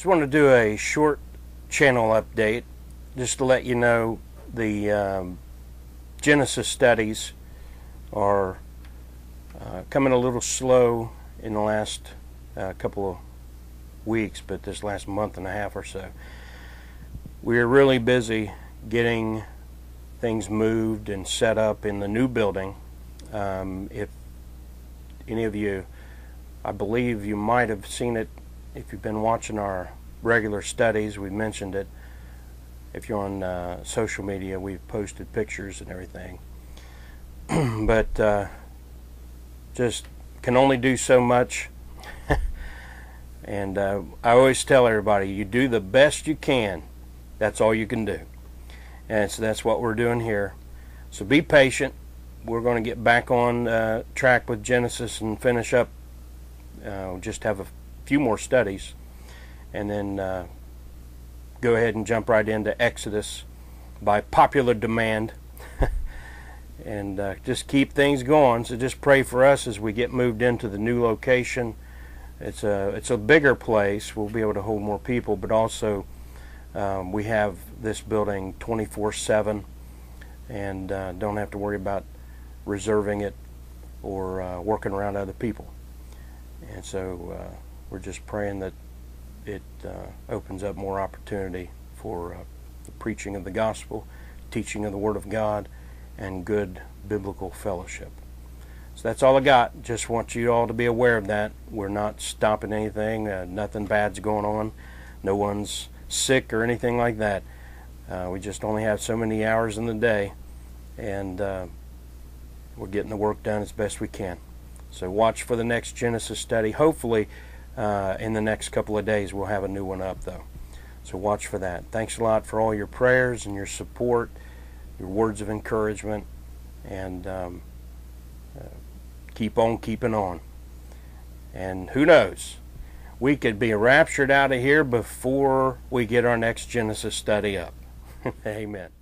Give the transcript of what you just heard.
Just want to do a short channel update just to let you know the um, Genesis studies are uh, coming a little slow in the last uh, couple of weeks, but this last month and a half or so. We're really busy getting things moved and set up in the new building. Um, if any of you, I believe you might have seen it if you've been watching our regular studies, we mentioned it. If you're on uh, social media, we've posted pictures and everything. but uh, just can only do so much. and uh, I always tell everybody, you do the best you can. That's all you can do. And so that's what we're doing here. So be patient. We're going to get back on uh, track with Genesis and finish up. Uh, just have a few more studies, and then uh, go ahead and jump right into Exodus by popular demand. and uh, just keep things going. So just pray for us as we get moved into the new location. It's a it's a bigger place. We'll be able to hold more people, but also um, we have this building 24/7, and uh, don't have to worry about reserving it or uh, working around other people. And so uh, we're just praying that it uh, opens up more opportunity for uh, the preaching of the gospel, teaching of the Word of God, and good biblical fellowship. So that's all I got. Just want you all to be aware of that. We're not stopping anything. Uh, nothing bad's going on. No one's sick or anything like that. Uh, we just only have so many hours in the day, and uh, we're getting the work done as best we can. So watch for the next Genesis study. Hopefully, uh, in the next couple of days, we'll have a new one up, though. So watch for that. Thanks a lot for all your prayers and your support, your words of encouragement, and um, uh, keep on keeping on. And who knows? We could be raptured out of here before we get our next Genesis study up. Amen.